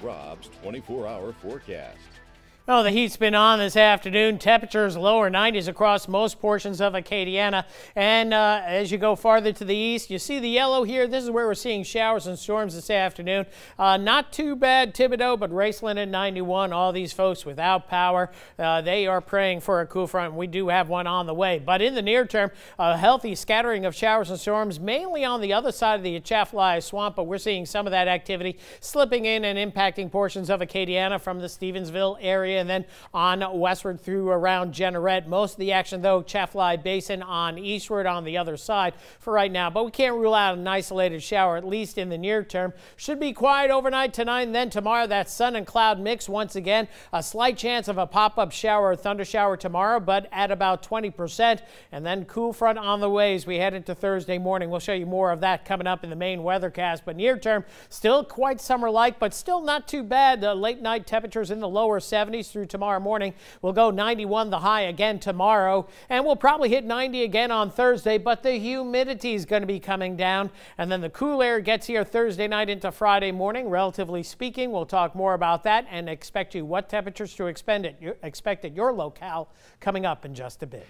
Rob's 24 hour forecast. Oh, the heat's been on this afternoon. Temperatures lower 90s across most portions of Acadiana. And uh, as you go farther to the east, you see the yellow here. This is where we're seeing showers and storms this afternoon. Uh, not too bad, Thibodaux, but Raceland at 91. All these folks without power, uh, they are praying for a cool front. We do have one on the way. But in the near term, a healthy scattering of showers and storms, mainly on the other side of the Atchafalaya Swamp. But we're seeing some of that activity slipping in and impacting portions of Acadiana from the Stephensville area area and then on westward through around Jeanerette. Most of the action, though, Chaffly Basin on eastward on the other side for right now. But we can't rule out an isolated shower, at least in the near term. Should be quiet overnight tonight and then tomorrow. That sun and cloud mix once again. A slight chance of a pop-up shower or thunder shower tomorrow, but at about 20%. And then cool front on the way as we head into Thursday morning. We'll show you more of that coming up in the main weathercast. But near term, still quite summer-like, but still not too bad. The late night temperatures in the lower 70s through tomorrow morning. We'll go 91 the high again tomorrow, and we'll probably hit 90 again on Thursday, but the humidity is going to be coming down, and then the cool air gets here Thursday night into Friday morning. Relatively speaking, we'll talk more about that and expect you what temperatures to expect at your, expect at your locale coming up in just a bit.